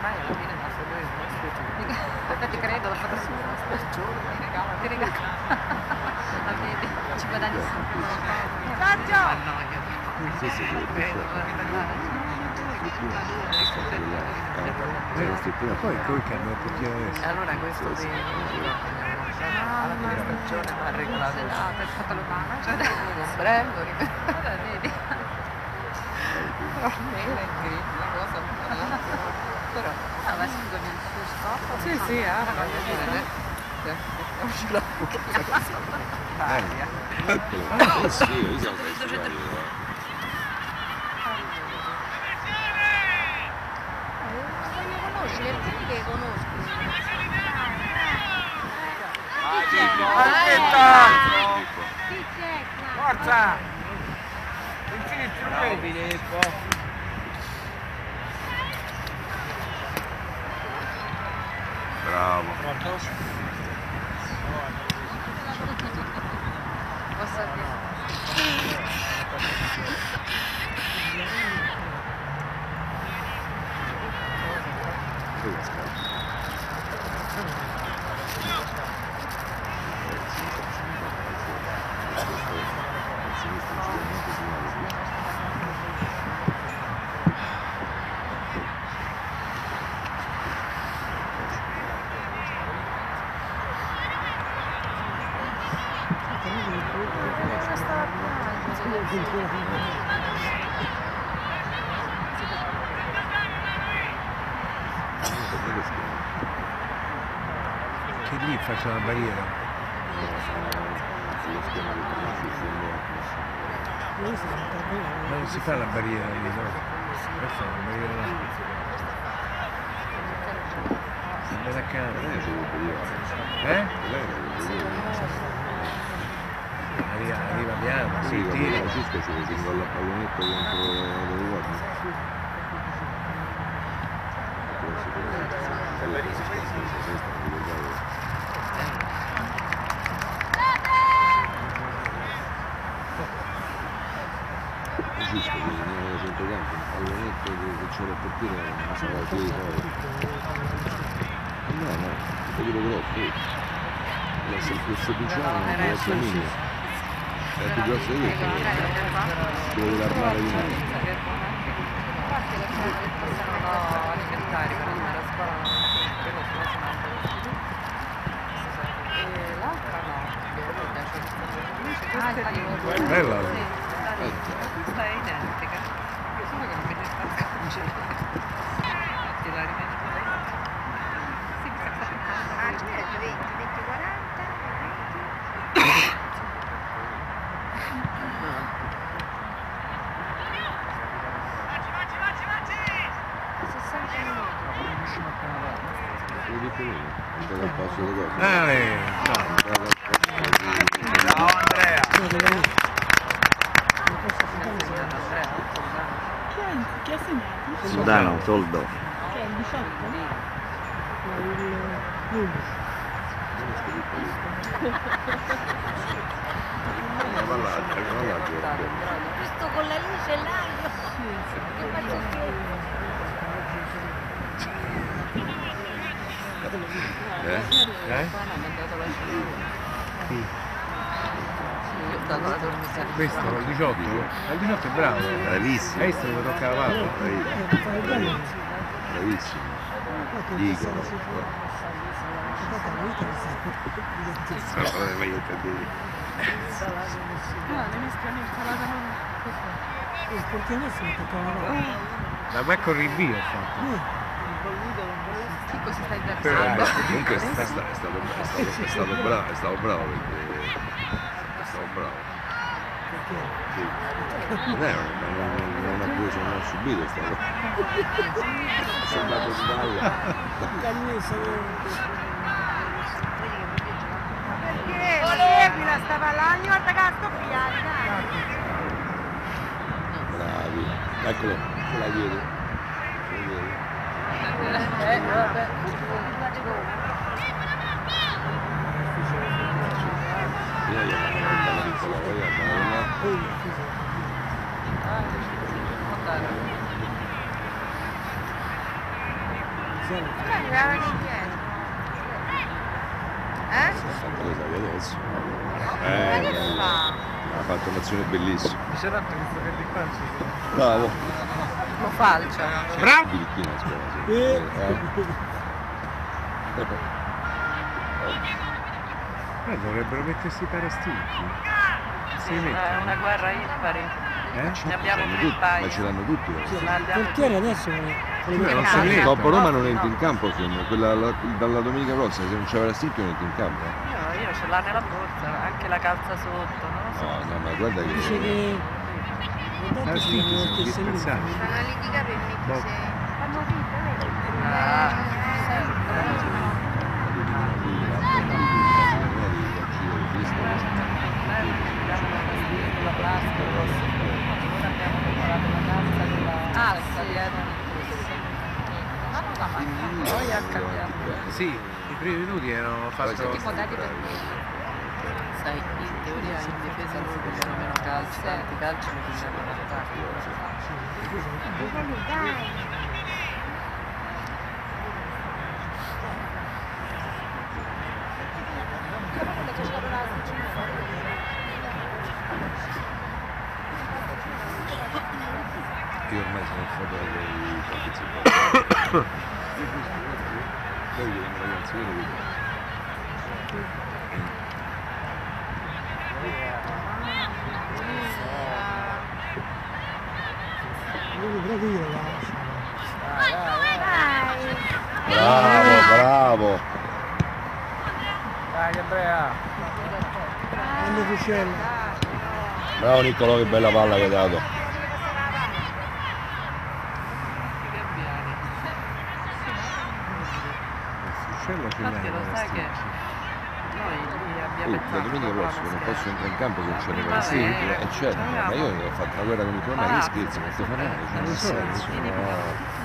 ormai alla fine non so dove sono ti credo, l'ho fatta su ti regalo, ti regalo. La vedi, ci guadagni sempre. Sergio! Sì, sì, sì, Poi pochino E adesso. allora questo di alla stagione va regolato. per fatto lo mano. Cioè, l'ombrello, allora vedi. E grigio, la cosa però Ah, ma scusa, mi suo scopo. sì sì ah voglio dire eh, non ce l'ho aria Eccolo. Eh sì, io so che è Voglio conoscere, perché conosco? Aspetta! Chi c'è qua? Forza! Bravo Filippo! Bravo. posso dire Dove scappa? A sinistra non ci niente segnale. Dove schiena? Che lì faccia la barriera. Ma non si fa la barriera lì, no? Questa è la barriera là. Andare a casa. Lei ce lo vedeva. Eh? Lei ce lo vedeva. Arriva, arriva piano, si tira. Francisco ci fece un gol a pallonetto contro dove guarda? Quella che si spazza in sesta, non ricordavo. Francisco che veniva da centrocampo, un pallonetto che, c'era per dire una sala di piedi fuori. No, no, quello troppo. La sempre Picciano, la grossa minima. È più grossa di questo. Quello dell'armare di me. no alimentari per andare a scuola quello sulla sonata e l'altra no Ah, il taglio. Bella. questa è identica solo che non mi resta a infatti la rimetto Ah, ce n'era 20, 20, 40, 20, 60 minuti. Quello di più meno. Ancora al passo di cose. Ah, eh, Ciao Andrea! Chi ha segnato? Sudano, soldo. Che è il 18? No, il 11. Una pallaggia, una pallaggia. Questo con la luce là, io che faccio che... Eh? Eh? Sì. La Questo, il 18? Il 18 è bravo. Bravissimo. Hai visto dove tocca la palla? Bravissimo. Bravissimo. Dicono. Salva le magliette di... No, le mescole nel calata non... Il portiere si toccava Ma qua con rinvio ho fatto. Chico si sta Per- inversando Eh, comunque è stato, è stato, è stato, è stato bravo, è stato bravo perché è stato bravo. Sì. Non, è, non, non, non ha preso, non ha subito sta cosa. È sembrato sbaglia. Perché? Volevila, stava là, ogni volta che la scoppiata, dai. Bravi. Eccolo, ce la chiedi. Ha fatto un'azione bellissima. Dice tanto visto che di qua ci sono. Bravo. Lo falcia. Birichina scuola, sì. Eh. Eh. Eh, dovrebbero mettersi i parastinchi. Si È mettono. una guerra impari. Eh? Ne abbiamo tutti, un ma paio. ce l'hanno tutti. Abbiamo portiere adesso non si mette. Coppa Roma non entra in campo. Quella, la- dalla domenica prossima, se non c'è la Sticchio non entra in campo. eh. Io, io ce l'ho nella borsa, anche la calza sotto, non lo so. No, no, ma guarda dice che... che Ah, guardate sì, sti sono che se lui disprezzati. Fanno litigare per Boh. 26. Fanno vita, vedi? Ah, la plastica, ora abbiamo preparato la calza della alta dietro. Ma non la manca, poi ha cambiato. Sì, i primi minuti erano fatti Poi Tipo dati per Sai, in teoria in difesa loro vogliono meno calci, tanti calci ne prendiamo in attacco. Dai. Io ormai sono stato dei partiti. Poi ragazzi, io lo Voglio proprio io la Dai. Bravo, bravo. Dai Andrea! Fucella. Bravo Niccolò, che bella palla che hai dato. Fuscello ce Infatti lo sai che noi Oh, la domenica prossima non posso entrare in campo se non c'è la Sticchio. E certo, ma io ho fatto la guerra con i problemi, che scherzi, non ti fanno cioè nel senso. no.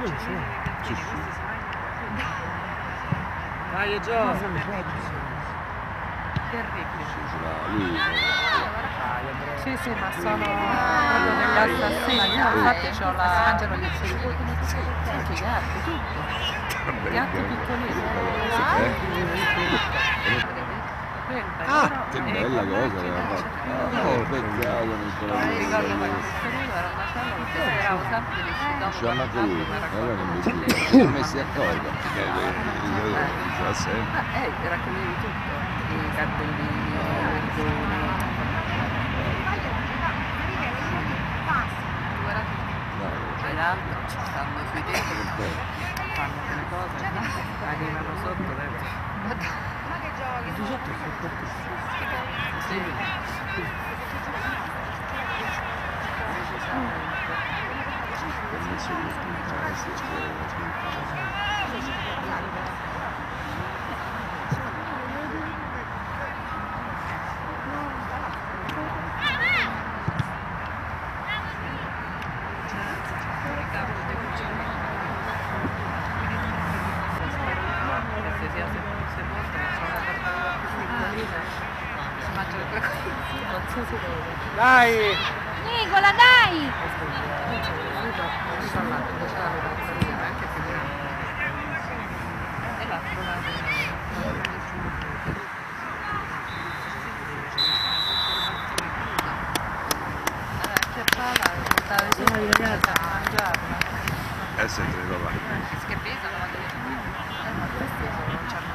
Lo sai. Sì, sì. Dai Gio! Terribile. Lui Sì, sì, ma sono proprio negli assassini. Infatti ho la... Mangiano gli uccelli. Anche i gatti, tutto. I gatti piccolini. Ah, che bella cosa che aveva fatto. Oh, peccato non Mi ricordo quando in periodo ero una speravo sempre di riuscire Ci ha manco dopo lui, allora non mi dico, ci siamo messi d'accordo. Ce. Ah, eh, raccoglievi tutto, i cartellini, i verdoni. Ci stanno sui tetti, fanno quelle cose, arrivano sotto dentro. Di sotto sto portiere. Sì. Se sia se se molto, c'è una carta piccolina, si mangiano quelle cose, qualsiasi cosa. Dai! Nicola, dai! E. Che. Eh, senti, papà. Che pesano, ma deve Eh, ma questi non c'hanno